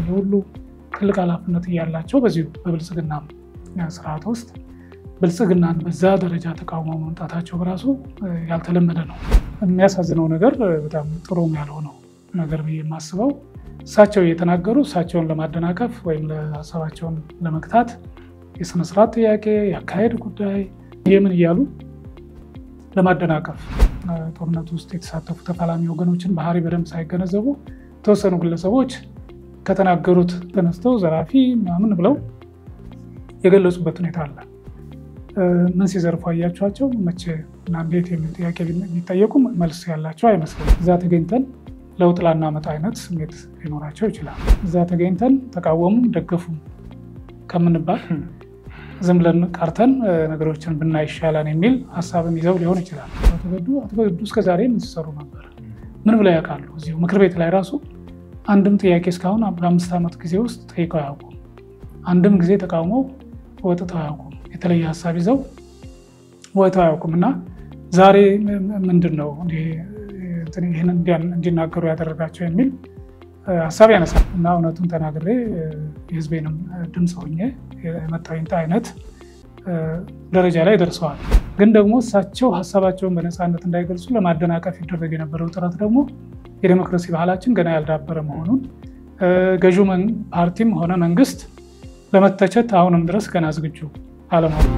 ይህ ሁሉ ትልቅ ኃላፊነት እያላቸው በዚሁ በብልጽግና ስርዓት ውስጥ ብልጽግናን በዛ ደረጃ ተቃውሞ መምጣታቸው በራሱ ያልተለመደ ነው። የሚያሳዝነው ነገር በጣም ጥሩም ያልሆነው ነገር ብዬ የማስበው እሳቸው እየተናገሩ እሳቸውን ለማደናቀፍ ወይም ሀሳባቸውን ለመግታት የስነስርዓት ጥያቄ፣ የአካሄድ ጉዳይ የምን እያሉ ለማደናቀፍ ጦርነት ውስጥ የተሳተፉ ተፋላሚ ወገኖችን ባህሪ በደንብ ሳይገነዘቡ የተወሰኑ ግለሰቦች ከተናገሩት ተነስተው ዘራፊ ምናምን ብለው የገለጹበት ሁኔታ አለ። ምን ሲዘርፉ አያችኋቸው? መቼ እና እንዴት የሚል ጥያቄ ቢጠየቁ መልስ ያላቸው አይመስልም። እዛ ተገኝተን ለውጥ ላናመጣ አይነት ስሜት ሊኖራቸው ይችላል። እዛ ተገኝተን ተቃወሙ ደገፉ ከምንባል ዝም ብለን ቀርተን ነገሮችን ብናይ ይሻላል የሚል ሀሳብም ይዘው ሊሆን ይችላል። አቶ ገዱ አቶ ገዱ እስከዛሬ ምን ሲሰሩ ነበር? ምን ብለው ያውቃሉ? እዚሁ ምክር ቤት ላይ ራሱ አንድም ጥያቄ እስካሁን በአምስት ዓመት ጊዜ ውስጥ ጠይቀው አያውቁም። አንድም ጊዜ ተቃውመው ወጥተው አያውቁም። የተለየ ሀሳብ ይዘው ወጥተው አያውቁም እና ዛሬ ምንድን ነው ይህን እንዲናገሩ ያደረጋቸው የሚል ሀሳብ ያነሳል እና እውነቱን ተናግሬ የሕዝቤንም ድምፅ ሆኜ የመጣዊንታ አይነት ደረጃ ላይ ደርሰዋል። ግን ደግሞ እሳቸው ሀሳባቸውን በነፃነት እንዳይገልጹ ለማደናቀፍ ይደረግ የነበረው ጥረት ደግሞ የዴሞክራሲ ባህላችን ገና ያልዳበረ መሆኑን ገዢው ፓርቲም ሆነ መንግስት ለመተቸት አሁንም ድረስ ገና ዝግጁ አለመሆኑ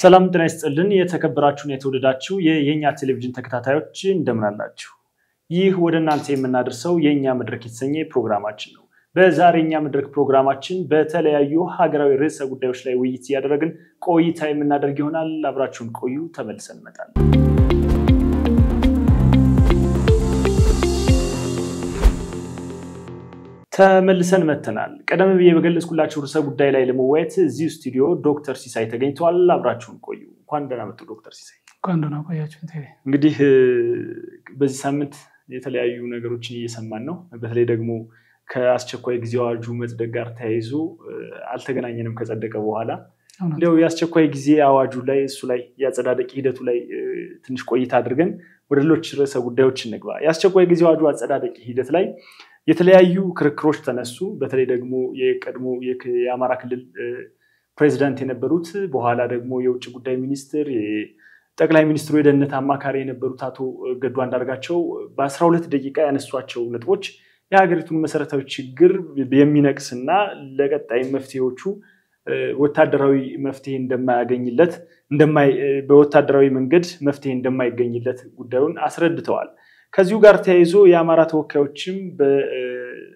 ሰላም ጤና ይስጥልን። የተከበራችሁን የተወደዳችሁ የየኛ ቴሌቪዥን ተከታታዮች እንደምን አላችሁ? ይህ ወደ እናንተ የምናደርሰው የእኛ መድረክ የተሰኘ ፕሮግራማችን ነው። በዛሬ የእኛ መድረክ ፕሮግራማችን በተለያዩ ሀገራዊ ርዕሰ ጉዳዮች ላይ ውይይት እያደረግን ቆይታ የምናደርግ ይሆናል። አብራችሁን ቆዩ። ተመልሰን እንመጣለን። ተመልሰን መተናል። ቀደም ብዬ በገለጽኩላችሁ ርዕሰ ጉዳይ ላይ ለመወያየት እዚሁ ስቱዲዮ ዶክተር ሲሳይ ተገኝተዋል። አብራችሁን ቆዩ። እንኳን ደህና መጡ ዶክተር ሲሳይ። እንኳን ደህና ቆያችሁ። እንግዲህ በዚህ ሳምንት የተለያዩ ነገሮችን እየሰማን ነው። በተለይ ደግሞ ከአስቸኳይ ጊዜ አዋጁ መጽደቅ ጋር ተያይዞ አልተገናኘንም ከጸደቀ በኋላ እንዲያው የአስቸኳይ ጊዜ አዋጁ ላይ እሱ ላይ የአጸዳደቅ ሂደቱ ላይ ትንሽ ቆይታ አድርገን ወደ ሌሎች ርዕሰ ጉዳዮች እንግባ። የአስቸኳይ ጊዜ አዋጁ አጸዳደቅ ሂደት ላይ የተለያዩ ክርክሮች ተነሱ። በተለይ ደግሞ የቀድሞ የአማራ ክልል ፕሬዚዳንት የነበሩት በኋላ ደግሞ የውጭ ጉዳይ ሚኒስትር ጠቅላይ ሚኒስትሩ የደህንነት አማካሪ የነበሩት አቶ ገዱ አንዳርጋቸው በአስራ ሁለት ደቂቃ ያነሷቸው ነጥቦች የሀገሪቱን መሰረታዊ ችግር የሚነቅስና ለቀጣይ መፍትሄዎቹ ወታደራዊ መፍትሄ እንደማያገኝለት በወታደራዊ መንገድ መፍትሄ እንደማይገኝለት ጉዳዩን አስረድተዋል። ከዚሁ ጋር ተያይዞ የአማራ ተወካዮችም በሂደቱ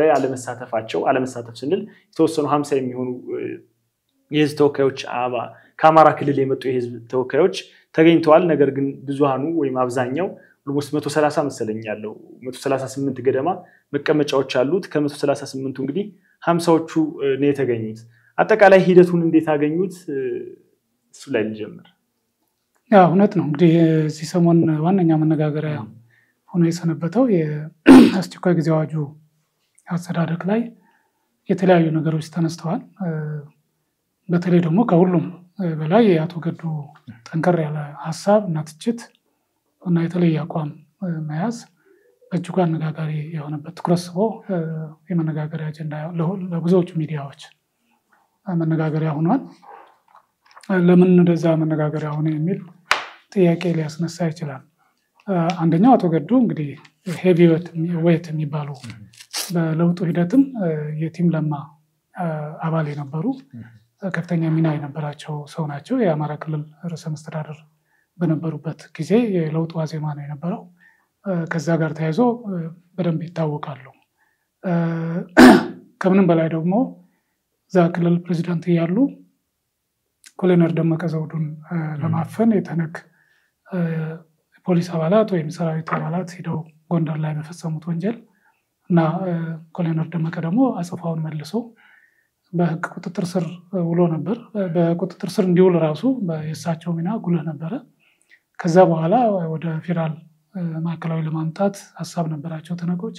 ላይ አለመሳተፋቸው አለመሳተፍ ስንል የተወሰኑ ሀምሳ የሚሆኑ የህዝብ ተወካዮች ከአማራ ክልል የመጡ የህዝብ ተወካዮች ተገኝተዋል። ነገር ግን ብዙሃኑ ወይም አብዛኛው almost መቶ ሰላሳ መሰለኝ ያለው መቶ ሰላሳ ስምንት ገደማ መቀመጫዎች አሉት። ከመቶ ሰላሳ ስምንቱ እንግዲህ ሀምሳዎቹ ነው የተገኙት። አጠቃላይ ሂደቱን እንዴት አገኙት? እሱ ላይ ልጀምር። እውነት ነው እንግዲህ እዚህ ሰሞን ዋነኛ መነጋገሪያ ሆኖ የሰነበተው የአስቸኳይ ጊዜ አዋጁ አጸዳደቅ ላይ የተለያዩ ነገሮች ተነስተዋል። በተለይ ደግሞ ከሁሉም በላይ የአቶ ገዱ ጠንከር ያለ ሀሳብ እና ትችት እና የተለየ አቋም መያዝ በእጅጉ አነጋጋሪ የሆነበት ትኩረት ስቦ የመነጋገሪያ አጀንዳ ለብዙዎቹ ሚዲያዎች መነጋገሪያ ሆኗል። ለምን እንደዛ መነጋገሪያ ሆነ የሚል ጥያቄ ሊያስነሳ ይችላል። አንደኛው አቶ ገዱ እንግዲህ ሄቪ ዌት የሚባሉ በለውጡ ሂደትም የቲም ለማ አባል የነበሩ ከፍተኛ ሚና የነበራቸው ሰው ናቸው። የአማራ ክልል ርዕሰ መስተዳደር በነበሩበት ጊዜ የለውጡ ዋዜማ ነው የነበረው። ከዛ ጋር ተያይዞ በደንብ ይታወቃሉ። ከምንም በላይ ደግሞ እዛ ክልል ፕሬዚዳንት እያሉ ኮሎኔል ደመቀ ዘውዱን ለማፈን የተነግ ፖሊስ አባላት ወይም ሰራዊት አባላት ሂደው ጎንደር ላይ በፈጸሙት ወንጀል እና ኮሎኔል ደመቀ ደግሞ አጽፋውን መልሶ በሕግ ቁጥጥር ስር ውሎ ነበር። በቁጥጥር ስር እንዲውል ራሱ የእሳቸው ሚና ጉልህ ነበረ። ከዛ በኋላ ወደ ፌዴራል ማዕከላዊ ለማምጣት ሀሳብ ነበራቸው ተነጎች።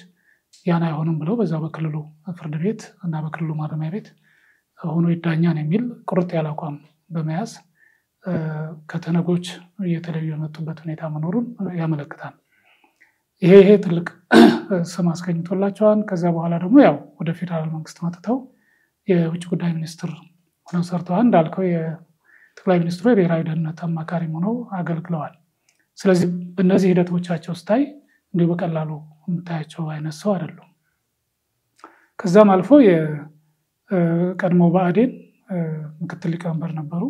ያን አይሆንም ብለው በዛው በክልሉ ፍርድ ቤት እና በክልሉ ማረሚያ ቤት ሆኖ ይዳኛን የሚል ቁርጥ ያለ አቋም በመያዝ ከተነጎች እየተለዩ የመጡበት ሁኔታ መኖሩን ያመለክታል። ይሄ ይሄ ትልቅ ስም አስገኝቶላቸዋል። ከዚያ በኋላ ደግሞ ያው ወደ ፌዴራል መንግስት መጥተው የውጭ ጉዳይ ሚኒስትር ሆነው ሰርተዋል። እንዳልከው የጠቅላይ ሚኒስትሩ የብሔራዊ ደህንነት አማካሪም ሆነው አገልግለዋል። ስለዚህ በእነዚህ ሂደቶቻቸው ስታይ እንዲሁ በቀላሉ የምታያቸው አይነት ሰው አይደሉም። ከዛም አልፎ የቀድሞ ብአዴን ምክትል ሊቀመንበር ነበሩ።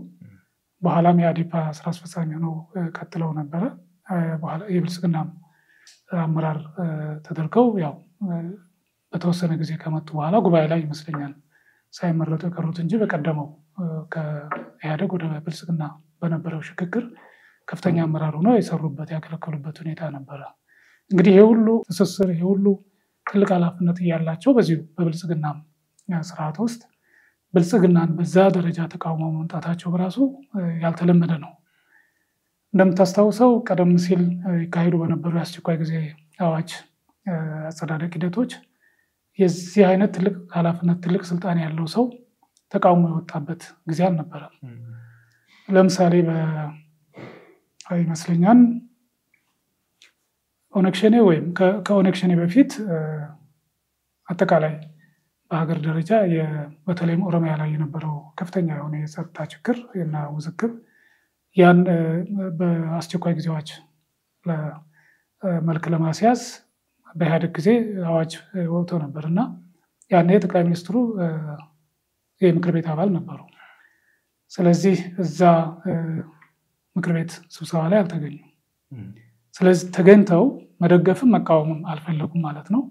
በኋላም የአዴፓ ስራ አስፈጻሚ ሆነው ቀጥለው ነበረ። የብልጽግና አመራር ተደርገው ያው በተወሰነ ጊዜ ከመጡ በኋላ ጉባኤ ላይ ይመስለኛል ሳይመረጡ የቀሩት እንጂ በቀደመው ከኢህአደግ ወደ ብልጽግና በነበረው ሽግግር ከፍተኛ አመራር ሆነው የሰሩበት ያገለገሉበት ሁኔታ ነበረ። እንግዲህ ይሄ ሁሉ ትስስር ይሄ ሁሉ ትልቅ ኃላፊነት እያላቸው በዚሁ በብልጽግና ስርዓት ውስጥ ብልጽግናን በዛ ደረጃ ተቃውሞ መምጣታቸው በራሱ ያልተለመደ ነው። እንደምታስታውሰው ቀደም ሲል ይካሄዱ በነበሩ የአስቸኳይ ጊዜ አዋጅ አጸዳደቅ ሂደቶች የዚህ አይነት ትልቅ ኃላፊነት ትልቅ ስልጣን ያለው ሰው ተቃውሞ የወጣበት ጊዜ አልነበረም። ለምሳሌ ይመስለኛል ኦነግ ሸኔ ወይም ከኦነግ ሸኔ በፊት አጠቃላይ በሀገር ደረጃ በተለይም ኦሮሚያ ላይ የነበረው ከፍተኛ የሆነ የጸጥታ ችግር እና ውዝግብ ያን በአስቸኳይ ጊዜ አዋጅ መልክ ለማስያዝ በኢህአዴግ ጊዜ አዋጅ ወጥቶ ነበር እና ያኔ ጠቅላይ ሚኒስትሩ የምክር ቤት አባል ነበሩ። ስለዚህ እዛ ምክር ቤት ስብሰባ ላይ አልተገኙም። ስለዚህ ተገኝተው መደገፍም መቃወምም አልፈለጉም ማለት ነው።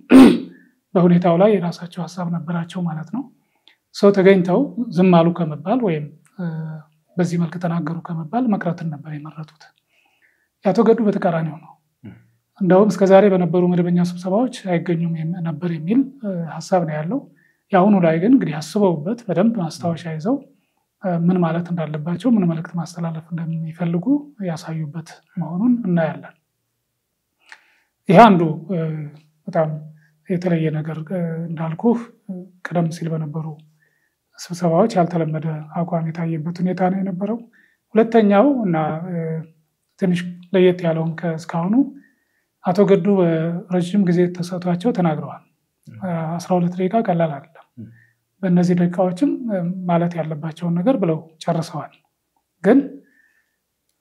በሁኔታው ላይ የራሳቸው ሀሳብ ነበራቸው ማለት ነው። ሰው ተገኝተው ዝም አሉ ከመባል ወይም በዚህ መልክ ተናገሩ ከመባል መቅረትን ነበር የመረጡት። የአቶ ገዱ በተቃራኒው ነው። እንደውም እስከዛሬ በነበሩ መደበኛ ስብሰባዎች አይገኙም ነበር የሚል ሀሳብ ነው ያለው። የአሁኑ ላይ ግን እንግዲህ አስበውበት በደንብ ማስታወሻ ይዘው ምን ማለት እንዳለባቸው ምን መልእክት ማስተላለፍ እንደሚፈልጉ ያሳዩበት መሆኑን እናያለን። ይህ አንዱ በጣም የተለየ ነገር እንዳልኩህ ቀደም ሲል በነበሩ ስብሰባዎች ያልተለመደ አቋም የታየበት ሁኔታ ነው የነበረው። ሁለተኛው እና ትንሽ ለየት ያለውን ከእስካሁኑ አቶ ገዱ ረዥም ጊዜ ተሰጥቷቸው ተናግረዋል። አስራ ሁለት ደቂቃ ቀላል አይደለም። በእነዚህ ደቂቃዎችም ማለት ያለባቸውን ነገር ብለው ጨርሰዋል። ግን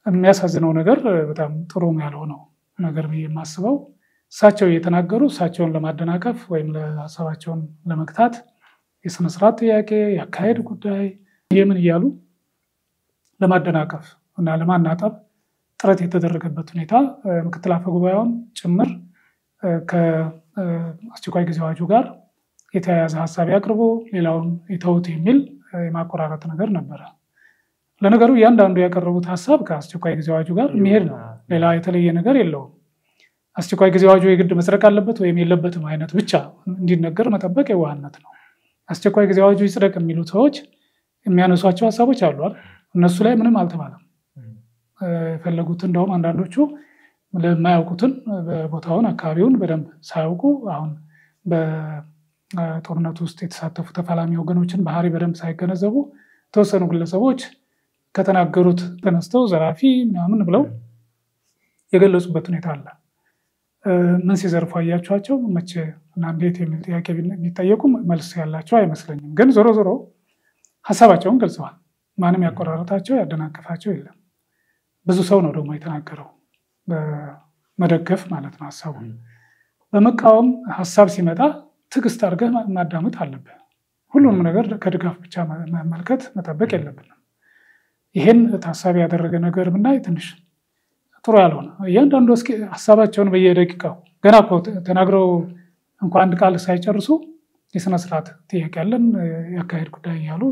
የሚያሳዝነው ነገር በጣም ጥሩም ያልሆነው ነገር ብዬ የማስበው እሳቸው እየተናገሩ እሳቸውን ለማደናቀፍ ወይም ሀሳባቸውን ለመግታት የስነስርዓት ጥያቄ፣ የአካሄድ ጉዳይ የምን እያሉ ለማደናቀፍ እና ለማናጠብ ጥረት የተደረገበት ሁኔታ ምክትል አፈ ጉባኤውን ጭምር ከአስቸኳይ ጊዜ አዋጁ ጋር የተያያዘ ሀሳብ ያቅርቡ፣ ሌላውን የተውት የሚል የማቆራረጥ ነገር ነበረ። ለነገሩ እያንዳንዱ ያቀረቡት ሀሳብ ከአስቸኳይ ጊዜ አዋጁ ጋር የሚሄድ ነው። ሌላ የተለየ ነገር የለውም። አስቸኳይ ጊዜ አዋጁ የግድ መስረቅ አለበት ወይም የለበትም አይነት ብቻ እንዲነገር መጠበቅ የዋህነት ነው። አስቸኳይ ጊዜ አዋጁ ይጽደቅ የሚሉት ሰዎች የሚያነሷቸው ሀሳቦች አሏል። እነሱ ላይ ምንም አልተባለም። የፈለጉት እንደውም አንዳንዶቹ ለማያውቁትን ቦታውን አካባቢውን በደንብ ሳያውቁ አሁን በጦርነቱ ውስጥ የተሳተፉ ተፋላሚ ወገኖችን ባህሪ በደንብ ሳይገነዘቡ የተወሰኑ ግለሰቦች ከተናገሩት ተነስተው ዘራፊ ምናምን ብለው የገለጹበት ሁኔታ አለ። ምን ሲዘርፉ አያችኋቸው? መቼ እና እንዴት የሚል ጥያቄ ቢጠየቁ መልስ ያላቸው አይመስለኝም። ግን ዞሮ ዞሮ ሀሳባቸውን ገልጸዋል። ማንም ያቆራረጣቸው ያደናቀፋቸው የለም። ብዙ ሰው ነው ደግሞ የተናገረው በመደገፍ ማለት ነው ሀሳቡን። በመቃወም ሀሳብ ሲመጣ ትዕግስት አድርገህ ማዳመጥ አለብህ። ሁሉንም ነገር ከድጋፍ ብቻ መመልከት መጠበቅ የለብንም። ይህን ታሳቢ ያደረገ ነገር ብናይ ትንሽ ጥሩ ያልሆነ እያንዳንዱ እስኪ ሀሳባቸውን በየደቂቃው ገና እኮ ተናግረው እንኳ አንድ ቃል ሳይጨርሱ የስነ ስርዓት ጥያቄ ያለን የአካሄድ ጉዳይ እያሉ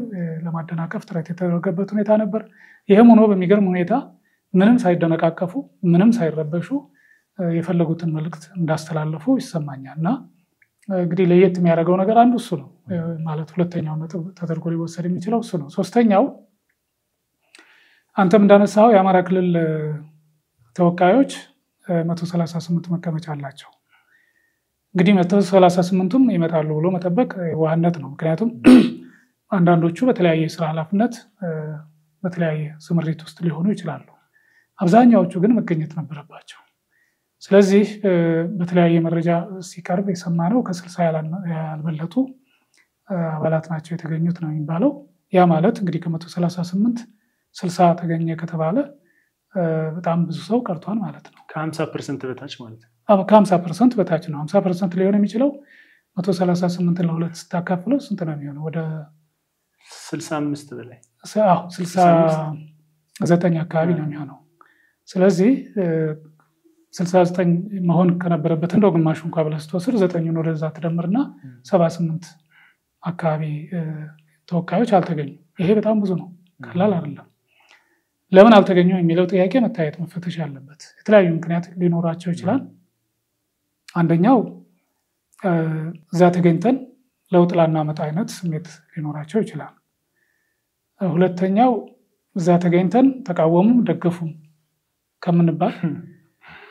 ለማደናቀፍ ጥረት የተደረገበት ሁኔታ ነበር። ይህም ሆኖ በሚገርም ሁኔታ ምንም ሳይደነቃቀፉ ምንም ሳይረበሹ የፈለጉትን መልእክት እንዳስተላለፉ ይሰማኛል። እና እንግዲህ ለየት የሚያደርገው ነገር አንዱ እሱ ነው ማለት ሁለተኛው ነጥብ ተደርጎ ሊወሰድ የሚችለው እሱ ነው። ሶስተኛው አንተም እንዳነሳው የአማራ ክልል ተወካዮች መቶ ሰላሳ ስምንት መቀመጫ አላቸው። እንግዲህ መቶ ሰላሳ ስምንቱም ይመጣሉ ብሎ መጠበቅ ዋህነት ነው። ምክንያቱም አንዳንዶቹ በተለያየ የስራ ኃላፊነት በተለያየ ስምሪት ውስጥ ሊሆኑ ይችላሉ። አብዛኛዎቹ ግን መገኘት ነበረባቸው። ስለዚህ በተለያየ መረጃ ሲቀርብ የሰማነው ከስልሳ ያልበለጡ አባላት ናቸው የተገኙት ነው የሚባለው። ያ ማለት እንግዲህ ከመቶ ሰላሳ ስምንት ስልሳ ተገኘ ከተባለ በጣም ብዙ ሰው ቀርቷል ማለት ነው። ከሀምሳ ፐርሰንት በታች ማለት ነው። ከሀምሳ ፐርሰንት በታች ነው። ሀምሳ ፐርሰንት ሊሆን የሚችለው መቶ ሰላሳ ስምንት ለሁለት ስታካፍለው ስንት ነው የሚሆነው? ወደ ስልሳ አምስት በላይ ስልሳ ዘጠኝ አካባቢ ነው የሚሆነው። ስለዚህ ስልሳ ዘጠኝ መሆን ከነበረበት እንደው ግማሹ እንኳ ብለህ ስትወስድ ዘጠኙን ወደዛ ትደምርና ሰባ ስምንት አካባቢ ተወካዮች አልተገኙም። ይሄ በጣም ብዙ ነው፣ ቀላል አይደለም። ለምን አልተገኙም የሚለው ጥያቄ መታየት መፈተሽ ያለበት የተለያዩ ምክንያት ሊኖራቸው ይችላል። አንደኛው እዛ ተገኝተን ለውጥ ላናመጣ አይነት ስሜት ሊኖራቸው ይችላል። ሁለተኛው እዛ ተገኝተን ተቃወሙም ደገፉም ከምንባል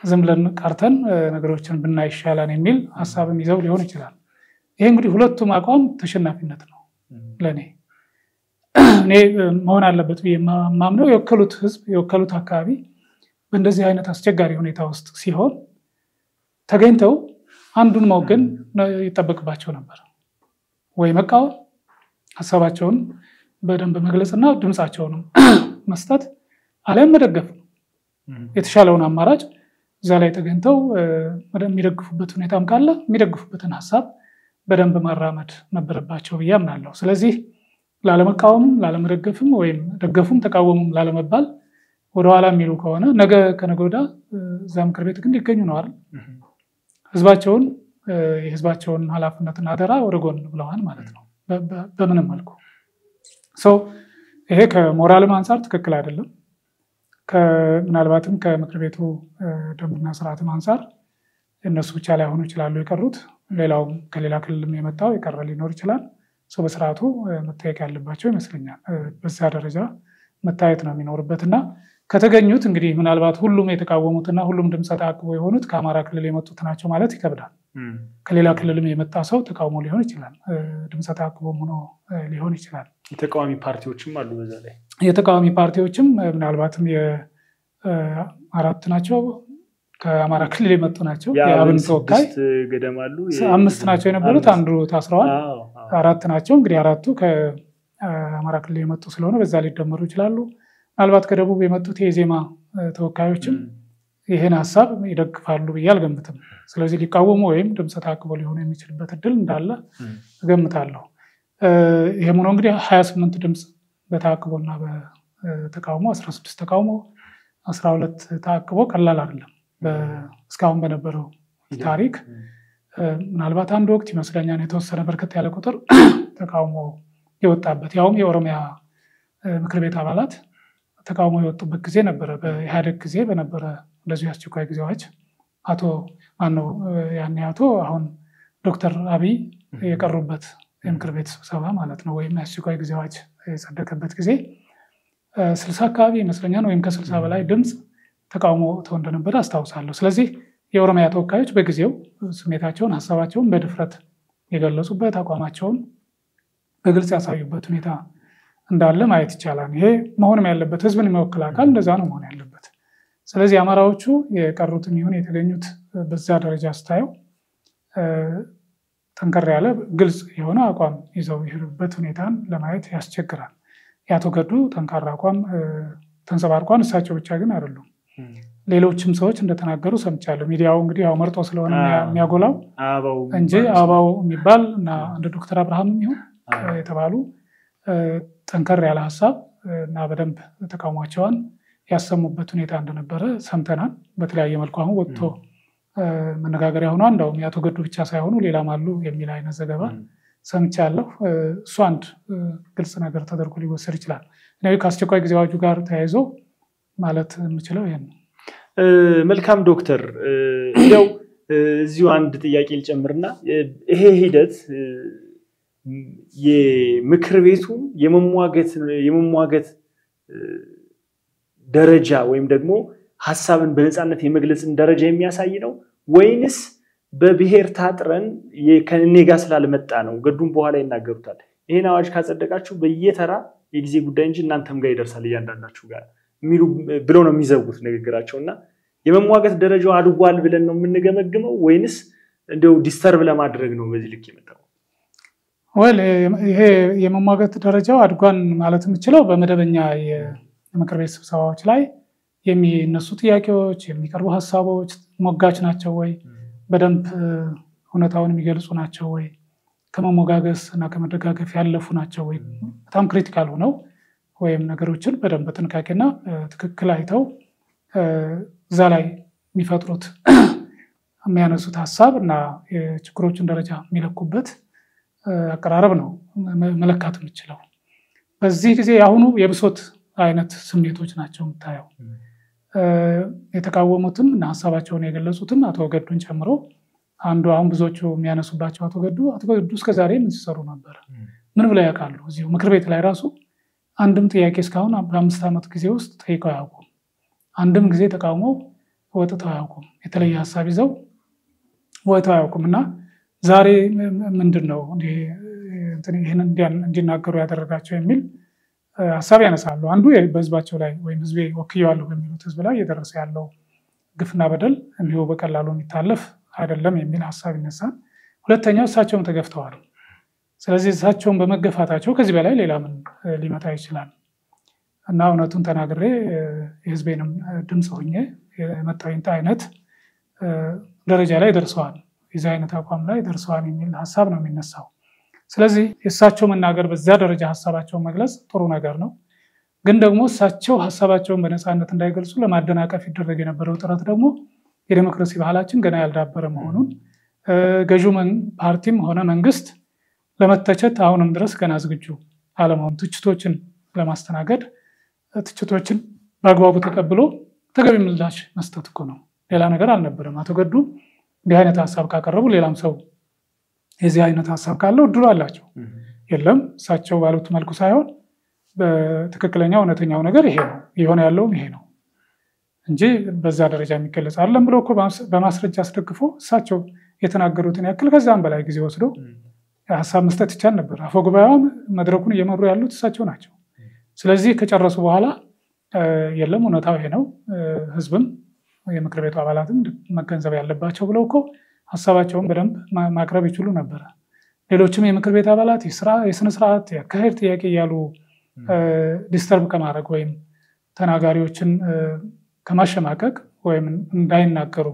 ዝም ብለን ቀርተን ነገሮችን ብናይ ይሻላል የሚል ሀሳብም ይዘው ሊሆን ይችላል። ይሄ እንግዲህ ሁለቱም አቋም ተሸናፊነት ነው ለእኔ እኔ መሆን አለበት ብዬ የማምነው የወከሉት ህዝብ የወከሉት አካባቢ በእንደዚህ አይነት አስቸጋሪ ሁኔታ ውስጥ ሲሆን ተገኝተው አንዱን መወገን ይጠበቅባቸው ነበር ወይ መቃወም፣ ሀሳባቸውን በደንብ መግለጽና ድምፃቸውንም መስጠት አሊያም መደገፍ ነው። የተሻለውን አማራጭ እዛ ላይ ተገኝተው የሚደግፉበት ሁኔታም ካለ የሚደግፉበትን ሀሳብ በደንብ ማራመድ ነበረባቸው ብዬ አምናለሁ። ስለዚህ ላለመቃወምም ላለመደገፍም ወይም ደገፉም ተቃወሙም ላለመባል ወደኋላ የሚሉ ከሆነ ነገ ከነገ እዛ ምክር ቤት ግን ሊገኙ ነው አይደል? ህዝባቸውን የህዝባቸውን ኃላፊነትና አደራ ወደ ጎን ብለዋል ማለት ነው። በምንም መልኩ ይሄ ከሞራልም አንጻር ትክክል አይደለም። ምናልባትም ከምክር ቤቱ ደንብና ስርዓትም አንጻር እነሱ ብቻ ላይሆኑ ይችላሉ የቀሩት፣ ሌላውም ከሌላ ክልልም የመጣው የቀረ ሊኖር ይችላል። ሰው በስርዓቱ መታየቅ ያለባቸው ይመስለኛል። በዛ ደረጃ መታየት ነው የሚኖርበት እና ከተገኙት እንግዲህ ምናልባት ሁሉም የተቃወሙትና ሁሉም ድምፀ ተአቅቦ የሆኑት ከአማራ ክልል የመጡት ናቸው ማለት ይከብዳል። ከሌላ ክልልም የመጣ ሰው ተቃውሞ ሊሆን ይችላል። ድምፀ ተአቅቦም ሆኖ ሊሆን ይችላል። የተቃዋሚ ፓርቲዎችም አሉ። በዛ ላይ የተቃዋሚ ፓርቲዎችም ምናልባትም የአራት ናቸው ከአማራ ክልል የመጡ ናቸው። የአብን ተወካይ አምስት ናቸው የነበሩት፣ አንዱ ታስረዋል። አራት ናቸው እንግዲህ አራቱ ከአማራ ክልል የመጡ ስለሆነ በዛ ሊደመሩ ይችላሉ። ምናልባት ከደቡብ የመጡት የዜማ ተወካዮችም ይህን ሀሳብ ይደግፋሉ ብዬ አልገምትም። ስለዚህ ሊቃወሙ ወይም ድምፀ ተአቅቦ ሊሆኑ የሚችልበት እድል እንዳለ እገምታለሁ። ይህም ሆኖ እንግዲህ ሀያ ስምንት ድምፅ በተአቅቦና በተቃውሞ አስራ ስድስት ተቃውሞ አስራ ሁለት ተአቅቦ ቀላል አይደለም። እስካሁን በነበረው ታሪክ ምናልባት አንድ ወቅት ይመስለኛል የተወሰነ በርከት ያለ ቁጥር ተቃውሞ የወጣበት ያውም የኦሮሚያ ምክር ቤት አባላት ተቃውሞ የወጡበት ጊዜ ነበረ። በኢህአዴግ ጊዜ በነበረ እንደዚሁ የአስቸኳይ ጊዜ አዋጅ አቶ ማነው ያኔ አቶ አሁን ዶክተር አብይ የቀሩበት የምክር ቤት ስብሰባ ማለት ነው ወይም የአስቸኳይ ጊዜ አዋጅ የጸደቀበት ጊዜ ስልሳ አካባቢ ይመስለኛል ወይም ከስልሳ በላይ ድምፅ ተቃውሞ ወጥተው እንደነበረ አስታውሳለሁ። ስለዚህ የኦሮሚያ ተወካዮች በጊዜው ስሜታቸውን፣ ሀሳባቸውን በድፍረት የገለጹበት አቋማቸውን በግልጽ ያሳዩበት ሁኔታ እንዳለ ማየት ይቻላል። ይሄ መሆንም ያለበት ህዝብን የሚወክል አካል እንደዛ ነው መሆን ያለበት። ስለዚህ አማራዎቹ የቀሩትም ይሁን የተገኙት በዛ ደረጃ ስታየው ጠንከር ያለ ግልጽ የሆነ አቋም ይዘው የሄዱበት ሁኔታን ለማየት ያስቸግራል። የአቶ ገዱ ጠንካራ አቋም ተንጸባርቋን እሳቸው ብቻ ግን አይደሉም። ሌሎችም ሰዎች እንደተናገሩ ሰምቻለሁ። ሚዲያው እንግዲህ ያው መርጦ ስለሆነ የሚያጎላው እንጂ አበባው የሚባል እና እንደ ዶክተር አብርሃም ይሁን የተባሉ ጠንከር ያለ ሀሳብ እና በደንብ ተቃውሟቸውን ያሰሙበት ሁኔታ እንደነበረ ሰምተናል። በተለያየ መልኩ አሁን ወጥቶ መነጋገሪያ ሆኗ እንደውም የአቶ ገዱ ብቻ ሳይሆኑ ሌላም አሉ የሚል አይነት ዘገባ ሰምቻለሁ። እሱ አንድ ግልጽ ነገር ተደርጎ ሊወሰድ ይችላል። እኔ ከአስቸኳይ ጊዜ አዋጁ ጋር ተያይዞ ማለት የምችለው ይሄን ነው። መልካም ዶክተር፣ እንዲያው እዚሁ አንድ ጥያቄ ልጨምርና ይሄ ሂደት የምክር ቤቱ የመሟገት ደረጃ ወይም ደግሞ ሀሳብን በነፃነት የመግለጽን ደረጃ የሚያሳይ ነው ወይንስ በብሔር ታጥረን ከእኔ ጋር ስላልመጣ ነው። ገዱም በኋላ ይናገሩታል። ይህን አዋጅ ካጸደቃችሁ በየተራ የጊዜ ጉዳይ እንጂ እናንተም ጋር ይደርሳል እያንዳንዳችሁ ጋር የሚሉ ብለው ነው የሚዘጉት ንግግራቸው እና የመሟገት ደረጃው አድጓል ብለን ነው የምንገመግመው ወይንስ እንዲያው ዲስተርብ ለማድረግ ነው በዚህ ልክ የመጣው? ወል ይሄ የመሟገት ደረጃው አድጓን ማለት የምችለው በመደበኛ የምክር ቤት ስብሰባዎች ላይ የሚነሱ ጥያቄዎች፣ የሚቀርቡ ሀሳቦች ሞጋች ናቸው ወይ፣ በደንብ እውነታውን የሚገልጹ ናቸው ወይ፣ ከመሞጋገስ እና ከመደጋገፍ ያለፉ ናቸው ወይ፣ በጣም critical ሆነው ወይም ነገሮችን በደንብ በጥንቃቄና ትክክል አይተው እዛ ላይ የሚፈጥሩት የሚያነሱት ሀሳብ እና የችግሮችን ደረጃ የሚለኩበት አቀራረብ ነው መለካት የምችለው። በዚህ ጊዜ የአሁኑ የብሶት አይነት ስሜቶች ናቸው የምታየው። የተቃወሙትም እና ሀሳባቸውን የገለጹትም አቶ ገዱን ጨምሮ አንዱ አሁን ብዙዎቹ የሚያነሱባቸው አቶ ገዱ አቶ ገዱ እስከዛሬ ምን ሲሰሩ ነበር? ምን ብለው ያውቃሉ? እዚሁ ምክር ቤት ላይ ራሱ አንድም ጥያቄ እስካሁን በአምስት ዓመት ጊዜ ውስጥ ጠይቀው አያውቁም። አንድም ጊዜ ተቃውሞ ወጥተው አያውቁም። የተለየ ሀሳብ ይዘው ወጥተው አያውቁም እና ዛሬ ምንድን ነው ይህን እንዲናገሩ ያደረጋቸው የሚል ሀሳብ ያነሳሉ። አንዱ በህዝባቸው ላይ ወይም ህዝቤ ወክየዋለሁ በሚሉት ህዝብ ላይ እየደረሰ ያለው ግፍና በደል እንዲሁ በቀላሉ የሚታለፍ አይደለም የሚል ሀሳብ ይነሳል። ሁለተኛው እሳቸውም ተገፍተዋል። ስለዚህ እሳቸውን በመገፋታቸው ከዚህ በላይ ሌላ ምን ሊመጣ ይችላል? እና እውነቱን ተናግሬ የህዝቤንም ድምፅ ሆኜ የመጣዊንት አይነት ደረጃ ላይ ደርሰዋል፣ የዚህ አይነት አቋም ላይ ደርሰዋል የሚል ሀሳብ ነው የሚነሳው። ስለዚህ የእሳቸው መናገር በዛ ደረጃ ሀሳባቸውን መግለጽ ጥሩ ነገር ነው። ግን ደግሞ እሳቸው ሀሳባቸውን በነፃነት እንዳይገልጹ ለማደናቀፍ ይደረግ የነበረው ጥረት ደግሞ የዴሞክራሲ ባህላችን ገና ያልዳበረ መሆኑን ገዢው ፓርቲም ሆነ መንግስት ለመተቸት አሁንም ድረስ ገና ዝግጁ አለመሆኑ ትችቶችን ለማስተናገድ ትችቶችን በአግባቡ ተቀብሎ ተገቢ ምላሽ መስጠት እኮ ነው። ሌላ ነገር አልነበረም። አቶ ገዱ እንዲህ አይነት ሀሳብ ካቀረቡ ሌላም ሰው የዚህ አይነት ሀሳብ ካለው እድሉ አላቸው። የለም እሳቸው ባሉት መልኩ ሳይሆን በትክክለኛ እውነተኛው ነገር ይሄ ነው የሆነ ያለውም ይሄ ነው እንጂ በዛ ደረጃ የሚገለጽ አለም ብሎ እኮ በማስረጃ አስደግፎ እሳቸው የተናገሩትን ያክል ከዛም በላይ ጊዜ ወስዶ ሀሳብ መስጠት ይቻል ነበር። አፈ ጉባኤዋም መድረኩን እየመሩ ያሉት እሳቸው ናቸው። ስለዚህ ከጨረሱ በኋላ የለም እውነታው ይሄ ነው፣ ህዝብም የምክር ቤቱ አባላትም መገንዘብ ያለባቸው ብለው እኮ ሀሳባቸውን በደንብ ማቅረብ ይችሉ ነበረ። ሌሎችም የምክር ቤት አባላት የስነ ስርዓት የአካሄድ ጥያቄ እያሉ ዲስተርብ ከማድረግ ወይም ተናጋሪዎችን ከማሸማቀቅ ወይም እንዳይናገሩ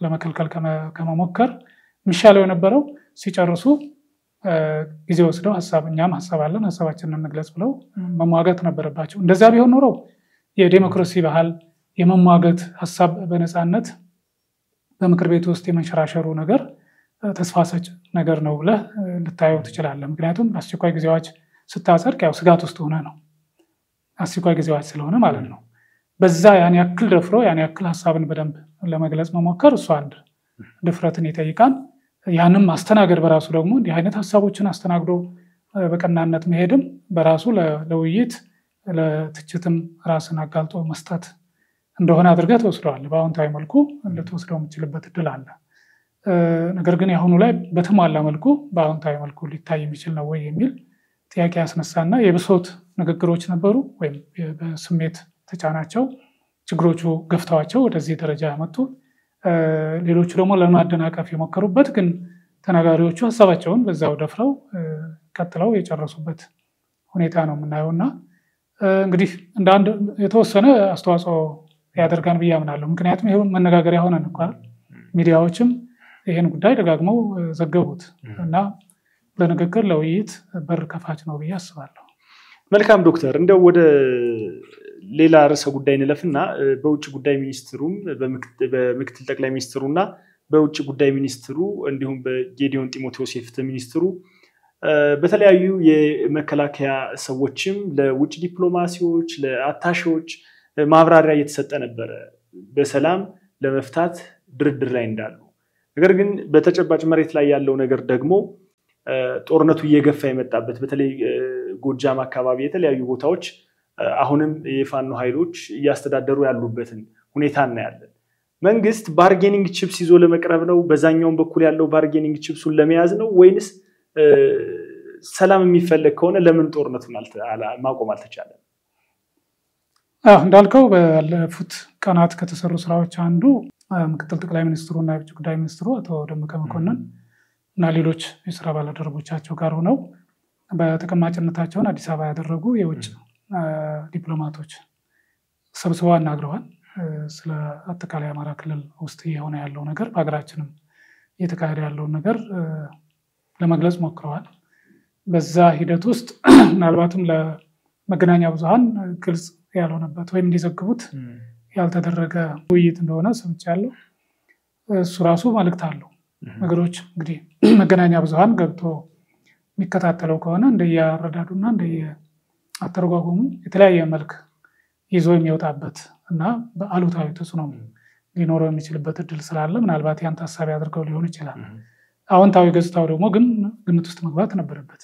ለመከልከል ከመሞከር የሚሻለው የነበረው ሲጨርሱ ጊዜ ወስደው ሀሳብ እኛም ሀሳብ አለን ሀሳባችንን እንግለጽ ብለው መሟገት ነበረባቸው። እንደዛ ቢሆን ኖሮ የዴሞክራሲ ባህል የመሟገት ሀሳብ በነፃነት በምክር ቤት ውስጥ የመንሸራሸሩ ነገር ተስፋ ሰጭ ነገር ነው ብለህ ልታየው ትችላለህ። ምክንያቱም አስቸኳይ ጊዜ አዋጅ ስታጸድቅ ያው ስጋት ውስጥ ሆነ ነው አስቸኳይ ጊዜ ስለሆነ ማለት ነው። በዛ ያን ያክል ደፍሮ ያን ያክል ሀሳብን በደንብ ለመግለጽ መሞከር እሱ አንድ ድፍረትን ይጠይቃል። ያንም ማስተናገድ በራሱ ደግሞ እንዲህ አይነት ሀሳቦችን አስተናግዶ በቀናነት መሄድም በራሱ ለውይይት ለትችትም ራስን አጋልጦ መስጠት እንደሆነ አድርገህ ትወስደዋለህ። በአዎንታዊ መልኩ ልትወስደው የምችልበት እድል አለ። ነገር ግን የአሁኑ ላይ በተሟላ መልኩ በአዎንታዊ መልኩ ሊታይ የሚችል ነው ወይ የሚል ጥያቄ ያስነሳና የብሶት ንግግሮች ነበሩ ወይም በስሜት ተጫናቸው ችግሮቹ ገፍተዋቸው ወደዚህ ደረጃ ያመጡ ሌሎቹ ደግሞ ለማደናቀፍ የሞከሩበት ግን ተናጋሪዎቹ ሀሳባቸውን በዛው ደፍረው ቀጥለው የጨረሱበት ሁኔታ ነው የምናየው እና እንግዲህ እንደ አንድ የተወሰነ አስተዋጽኦ ያደርጋን ብዬ አምናለሁ። ምክንያቱም ይህ መነጋገሪያ ሆነን እንኳን ሚዲያዎችም ይህን ጉዳይ ደጋግመው ዘገቡት እና ለንግግር ለውይይት በር ከፋች ነው ብዬ አስባለሁ። መልካም ዶክተር፣ እንደው ወደ ሌላ ርዕሰ ጉዳይ እንለፍና በውጭ ጉዳይ ሚኒስትሩም በምክትል ጠቅላይ ሚኒስትሩ እና በውጭ ጉዳይ ሚኒስትሩ እንዲሁም በጌዲዮን ጢሞቴዎስ የፍትህ ሚኒስትሩ በተለያዩ የመከላከያ ሰዎችም ለውጭ ዲፕሎማሲዎች፣ ለአታሺዎች ማብራሪያ እየተሰጠ ነበረ በሰላም ለመፍታት ድርድር ላይ እንዳሉ። ነገር ግን በተጨባጭ መሬት ላይ ያለው ነገር ደግሞ ጦርነቱ እየገፋ የመጣበት በተለይ ጎጃም አካባቢ የተለያዩ ቦታዎች አሁንም የፋኖ ኃይሎች እያስተዳደሩ ያሉበትን ሁኔታ እናያለን። መንግስት bargaining chips ይዞ ለመቅረብ ነው? በዛኛውም በኩል ያለው bargaining chips ኡን ለመያዝ ነው ወይንስ ሰላም የሚፈለግ ከሆነ ለምን ጦርነቱን ማቆም አልተቻለም? እንዳልከው ባለፉት ቀናት ከተሰሩ ስራዎች አንዱ ምክትል ጠቅላይ ሚኒስትሩ እና የውጭ ጉዳይ ሚኒስትሩ አቶ ደመቀ መኮንን እና ሌሎች የስራ ባልደረቦቻቸው ጋር ሆነው በተቀማጭነታቸውን አዲስ አበባ ያደረጉ የውጭ ዲፕሎማቶች ሰብስበው አናግረዋል። ስለ አጠቃላይ አማራ ክልል ውስጥ እየሆነ ያለው ነገር በሀገራችንም እየተካሄደ ያለውን ነገር ለመግለጽ ሞክረዋል። በዛ ሂደት ውስጥ ምናልባትም ለመገናኛ ብዙኃን ግልጽ ያልሆነበት ወይም እንዲዘግቡት ያልተደረገ ውይይት እንደሆነ ሰምቻለሁ። እሱ ራሱ መልእክት አለው። ነገሮች እንግዲህ መገናኛ ብዙኃን ገብቶ የሚከታተለው ከሆነ እንደየአረዳዱና እንደየአተረጓጎሙ የተለያየ መልክ ይዞ የሚወጣበት እና በአሉታዊ ተጽዕኖ ሊኖረው የሚችልበት እድል ስላለ ምናልባት ያን ታሳቢ አድርገው ሊሆን ይችላል። አዎንታዊ ገጽታው ደግሞ ግን ግምት ውስጥ መግባት ነበረበት።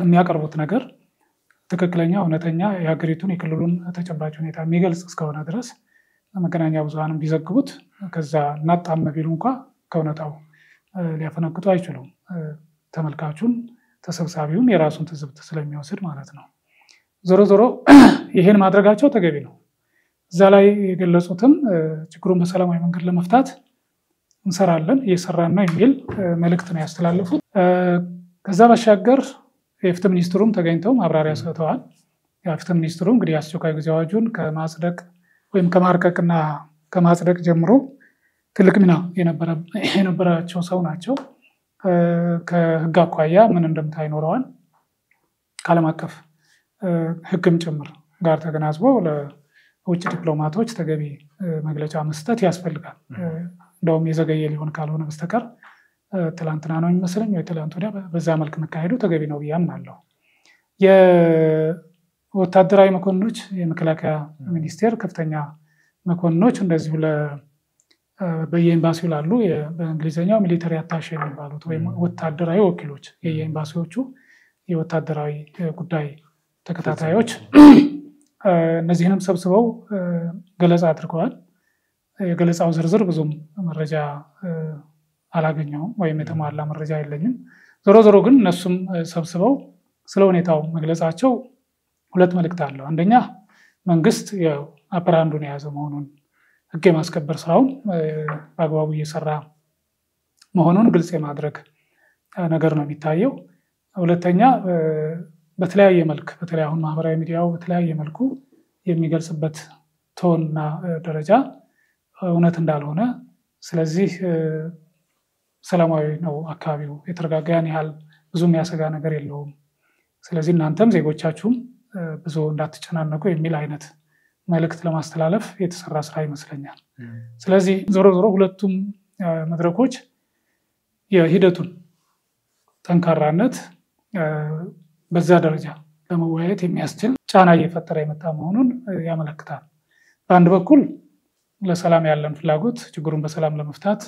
የሚያቀርቡት ነገር ትክክለኛ እውነተኛ የሀገሪቱን የክልሉን ተጨባጭ ሁኔታ የሚገልጽ እስከሆነ ድረስ መገናኛ ብዙኃንም ቢዘግቡት ከዛ እናጣም ቢሉ እንኳ ከእውነታው ሊያፈነግጡ አይችሉም። ተመልካቹን ተሰብሳቢውም የራሱን ትዝብት ስለሚወስድ ማለት ነው። ዞሮ ዞሮ ይህን ማድረጋቸው ተገቢ ነው። እዛ ላይ የገለጹትም ችግሩን በሰላማዊ መንገድ ለመፍታት እንሰራለን እየሰራን ነው የሚል መልእክት ነው ያስተላለፉት። ከዛ ባሻገር የፍትህ ሚኒስትሩም ተገኝተው ማብራሪያ ሰጥተዋል። የፍትህ ሚኒስትሩ እንግዲህ አስቸኳይ ጊዜ አዋጁን ከማጽደቅ ወይም ከማርቀቅና ከማጽደቅ ጀምሮ ትልቅ ሚና የነበራቸው ሰው ናቸው። ከህግ አኳያ ምን እንደምታ ይኖረዋል ከዓለም አቀፍ ህግም ጭምር ጋር ተገናዝቦ ለውጭ ዲፕሎማቶች ተገቢ መግለጫ መስጠት ያስፈልጋል። እንደውም የዘገየ ሊሆን ካልሆነ በስተቀር ትላንትና ነው የሚመስለኝ ወይ ትላንት ወዲያ በዛ መልክ መካሄዱ ተገቢ ነው ብዬ አምናለሁ። የወታደራዊ መኮንኖች የመከላከያ ሚኒስቴር ከፍተኛ መኮንኖች እንደዚሁ በየኤምባሲው ላሉ በእንግሊዝኛው military attaché የሚባሉት ወይም ወታደራዊ ወኪሎች የየኤምባሲዎቹ የወታደራዊ ጉዳይ ተከታታዮች እነዚህንም ሰብስበው ገለጻ አድርገዋል። የገለጻው ዝርዝር ብዙም መረጃ አላገኘውም ወይም የተሟላ መረጃ የለኝም። ዞሮ ዞሮ ግን እነሱም ሰብስበው ስለ ሁኔታው መግለጻቸው ሁለት መልእክት አለው። አንደኛ መንግስት አፐራንዱን የያዘ መሆኑን ህግ የማስከበር ስራውን በአግባቡ እየሰራ መሆኑን ግልጽ የማድረግ ነገር ነው የሚታየው። ሁለተኛ በተለያየ መልክ በተለይ አሁን ማህበራዊ ሚዲያው በተለያየ መልኩ የሚገልጽበት ቶንና ደረጃ እውነት እንዳልሆነ ስለዚህ ሰላማዊ ነው አካባቢው የተረጋጋ ያን ያህል ብዙ የሚያሰጋ ነገር የለውም። ስለዚህ እናንተም ዜጎቻችሁም ብዙ እንዳትጨናነቁ የሚል አይነት መልእክት ለማስተላለፍ የተሰራ ስራ ይመስለኛል። ስለዚህ ዞሮ ዞሮ ሁለቱም መድረኮች የሂደቱን ጠንካራነት በዛ ደረጃ ለመወያየት የሚያስችል ጫና እየፈጠረ የመጣ መሆኑን ያመለክታል። በአንድ በኩል ለሰላም ያለን ፍላጎት ችግሩን በሰላም ለመፍታት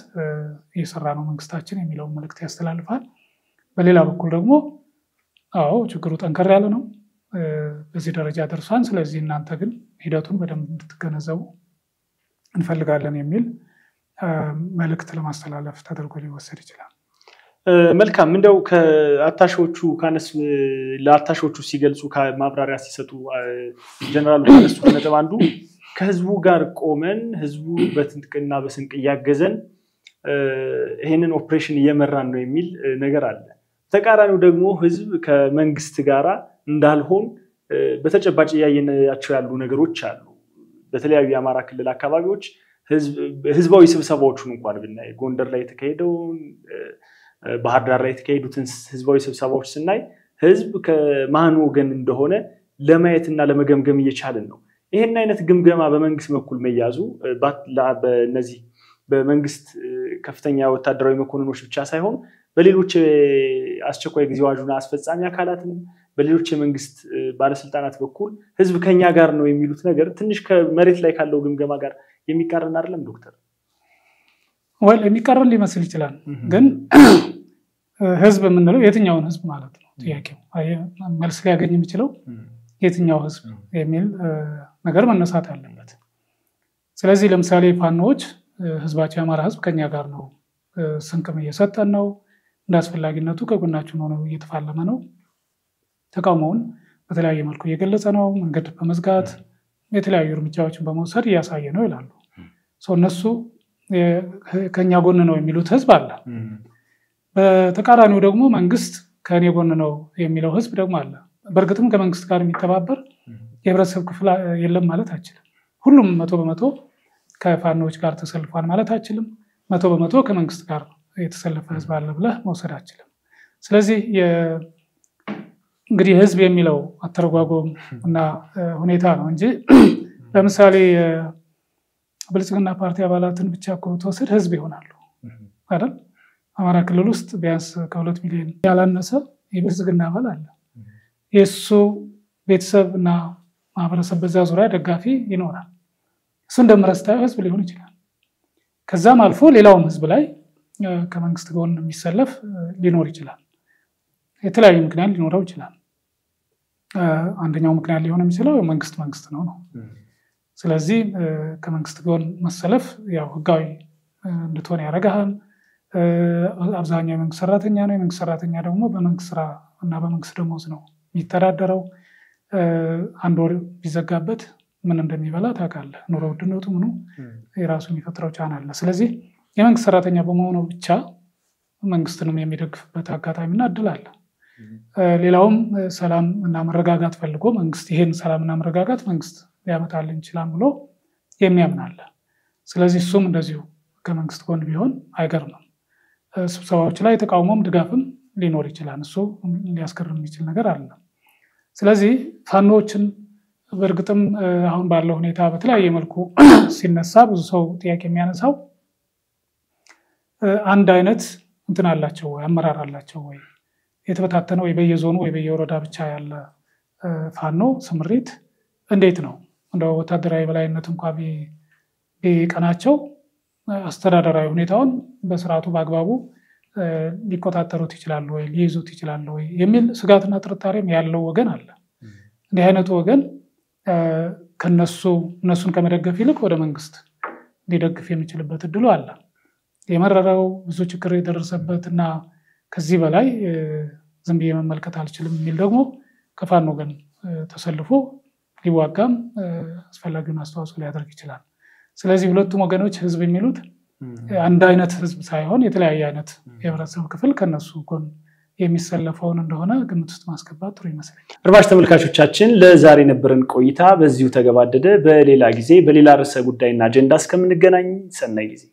እየሰራ ነው መንግስታችን የሚለውን መልእክት ያስተላልፋል። በሌላ በኩል ደግሞ አዎ ችግሩ ጠንከር ያለ ነው፣ በዚህ ደረጃ ደርሷን፣ ስለዚህ እናንተ ግን ሂደቱን በደንብ እንድትገነዘቡ እንፈልጋለን የሚል መልእክት ለማስተላለፍ ተደርጎ ሊወሰድ ይችላል። መልካም እንደው ከአታሾቹ ካነሱ ለአታሾቹ ሲገልጹ ማብራሪያ ሲሰጡ ጀነራሉ ካነሱት ነጥብ አንዱ ከህዝቡ ጋር ቆመን ህዝቡ በትጥቅና በስንቅ እያገዘን ይህንን ኦፕሬሽን እየመራን ነው የሚል ነገር አለ። ተቃራኒው ደግሞ ህዝብ ከመንግስት ጋር እንዳልሆን በተጨባጭ እያየናቸው ያሉ ነገሮች አሉ። በተለያዩ የአማራ ክልል አካባቢዎች ህዝባዊ ስብሰባዎቹን እንኳን ብናይ ጎንደር ላይ የተካሄደውን ባህር ዳር ላይ የተካሄዱትን ህዝባዊ ስብሰባዎች ስናይ ህዝብ ከማን ወገን እንደሆነ ለማየትና ለመገምገም እየቻልን ነው። ይህን አይነት ግምገማ በመንግስት በኩል መያዙ በነዚህ በመንግስት ከፍተኛ ወታደራዊ መኮንኖች ብቻ ሳይሆን በሌሎች አስቸኳይ ጊዜ አዋጁን አስፈጻሚ አካላትም በሌሎች የመንግስት ባለስልጣናት በኩል ህዝብ ከኛ ጋር ነው የሚሉት ነገር ትንሽ ከመሬት ላይ ካለው ግምገማ ጋር የሚቃረን አይደለም ዶክተር? ወይ የሚቃረን ሊመስል ይችላል። ግን ህዝብ የምንለው የትኛውን ህዝብ ማለት ነው ጥያቄው። መልስ ሊያገኝ የሚችለው የትኛው ህዝብ የሚል ነገር መነሳት አለበት። ስለዚህ ለምሳሌ ፋኖዎች ህዝባቸው የአማራ ህዝብ ከኛ ጋር ነው፣ ስንቅም እየሰጠን ነው፣ እንደ አስፈላጊነቱ ከጎናችን ሆነው እየተፋለመ ነው፣ ተቃውሞውን በተለያየ መልኩ እየገለጸ ነው፣ መንገድ በመዝጋት የተለያዩ እርምጃዎችን በመውሰድ እያሳየ ነው ይላሉ። እነሱ ከኛ ጎን ነው የሚሉት ህዝብ አለ። በተቃራኒው ደግሞ መንግስት ከእኔ ጎን ነው የሚለው ህዝብ ደግሞ አለ። በእርግጥም ከመንግስት ጋር የሚተባበር የህብረተሰብ ክፍል የለም ማለት አይችልም። ሁሉም መቶ በመቶ ከፋኖዎች ጋር ተሰልፏል ማለት አይችልም። መቶ በመቶ ከመንግስት ጋር የተሰለፈ ህዝብ አለ ብለህ መውሰድ አይችልም። ስለዚህ እንግዲህ ህዝብ የሚለው አተረጓጎም እና ሁኔታ ነው እንጂ ለምሳሌ ብልጽግና ፓርቲ አባላትን ብቻ እኮ ብትወስድ ህዝብ ይሆናሉ አይደል? አማራ ክልል ውስጥ ቢያንስ ከሁለት ሚሊዮን ያላነሰ የብልጽግና አባል አለ። የእሱ ቤተሰብ እና ማህበረሰብ በዛ ዙሪያ ደጋፊ ይኖራል። እሱ እንደምረስታዊ ህዝብ ሊሆን ይችላል። ከዛም አልፎ ሌላውም ህዝብ ላይ ከመንግስት ጎን የሚሰለፍ ሊኖር ይችላል። የተለያዩ ምክንያት ሊኖረው ይችላል። አንደኛው ምክንያት ሊሆን የሚችለው መንግስት መንግስት ነው ነው። ስለዚህ ከመንግስት ጎን መሰለፍ ያው ህጋዊ እንድትሆን ያደርግሃል። አብዛኛው የመንግስት ሰራተኛ ነው። የመንግስት ሰራተኛ ደግሞ በመንግስት ስራ እና በመንግስት ደሞዝ ነው የሚተዳደረው። አንድ ወር ቢዘጋበት ምን እንደሚበላ ታውቃለህ። ኑሮ ውድነቱ ምኑ የራሱ የሚፈጥረው ጫና አለ። ስለዚህ የመንግስት ሰራተኛ በመሆኑ ብቻ መንግስትንም የሚደግፍበት አጋጣሚና እድል አለ። ሌላውም ሰላም እና መረጋጋት ፈልጎ መንግስት ይሄን ሰላምና መረጋጋት መንግስት ሊያመጣልን ይችላል ብሎ የሚያምን አለ። ስለዚህ እሱም እንደዚሁ ከመንግስት ጎን ቢሆን አይገርምም። ስብሰባዎች ላይ ተቃውሞም ድጋፍም ሊኖር ይችላል። እሱ ሊያስገርም የሚችል ነገር አለ። ስለዚህ ፋኖዎችን በእርግጥም አሁን ባለው ሁኔታ በተለያየ መልኩ ሲነሳ ብዙ ሰው ጥያቄ የሚያነሳው አንድ አይነት እንትን አላቸው ወይ? አመራር አላቸው ወይ? የተበታተነ ወይ በየዞኑ ወይ በየወረዳ ብቻ ያለ ፋኖ ስምሪት እንዴት ነው? እንደ ወታደራዊ በላይነት እንኳ ቢቀናቸው አስተዳደራዊ ሁኔታውን በስርዓቱ በአግባቡ ሊቆጣጠሩት ይችላሉ ወይ ሊይዙት ይችላሉ ወይ የሚል ስጋትና ጥርጣሬም ያለው ወገን አለ። እንዲህ አይነቱ ወገን ከነሱ እነሱን ከመደገፍ ይልቅ ወደ መንግስት ሊደግፍ የሚችልበት እድሉ አለ። የመረረው ብዙ ችግር የደረሰበት እና ከዚህ በላይ ዝም መመልከት አልችልም የሚል ደግሞ ከፋኖ ወገን ተሰልፎ ሊዋጋም አስፈላጊውን አስተዋጽኦ ሊያደርግ ይችላል። ስለዚህ ሁለቱም ወገኖች ህዝብ የሚሉት አንድ አይነት ህዝብ ሳይሆን የተለያየ አይነት የህብረተሰብ ክፍል ከነሱ ጎን የሚሰለፈውን እንደሆነ ግምት ውስጥ ማስገባት ጥሩ ይመስለኛል። አድማጭ ተመልካቾቻችን ለዛሬ የነበረን ቆይታ በዚሁ ተገባደደ። በሌላ ጊዜ በሌላ ርዕሰ ጉዳይና አጀንዳ እስከምንገናኝ ሰናይ ጊዜ